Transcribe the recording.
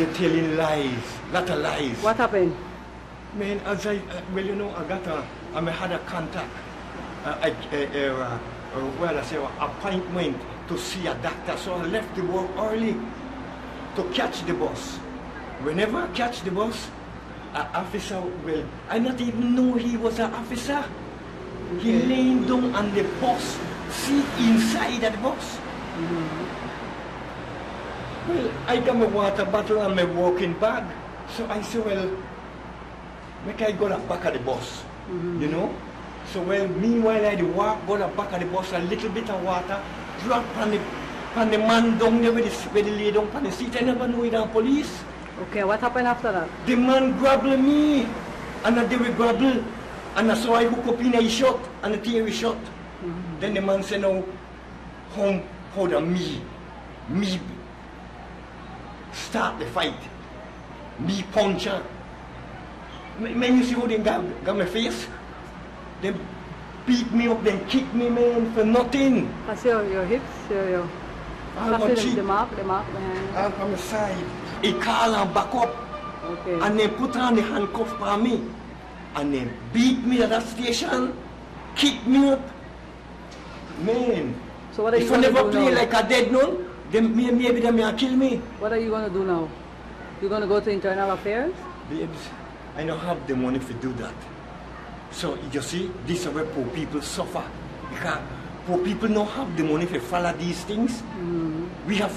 They're telling lies, lot of lies. What happened? Man, as I, uh, well, you know, I got a, I had a contact, uh, a, a, a, uh, uh, well, I say, uh, appointment to see a doctor. So I left the work early to catch the bus. Whenever I catch the bus, an officer will, I not even know he was an officer. He laying down on the bus, seat inside the bus. Well, I got my water bottle and my walking bag. So I said, well, make I go to the back of the bus, mm-hmm. you know? So well, meanwhile I walk, go to the back of the bus, a little bit of water, drop on the, on the man down there where the, where the lay down on the seat. I never know it on police. Okay, what happened after that? The man grabble me, and I did we grabble, and so I hook up in a shot, and I tear a shot. Mm-hmm. Then the man said, no, home, hold on, me, me, start the fight. Me puncher. Man, you see how they got, got my face? They beat me up, then kick me, man, for nothing. That's your, your hips, your, your that's the, cheek, the mark, the mark behind. all from the side. He call and back up. Okay. and then put on the handcuff on me and then beat me at that station, kick me up. Man, So what are you if I never play now? like a dead nun, then may- maybe they may kill me. What are you going to do now? You're going to go to internal affairs? Babes, I don't have the money to do that. So you see, this is where poor people suffer. Because poor people don't have the money to follow these things. Mm-hmm. We have